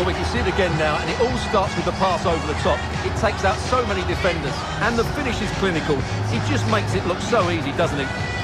Well, we can see it again now, and it all starts with the pass over the top. It takes out so many defenders, and the finish is clinical. It just makes it look so easy, doesn't it?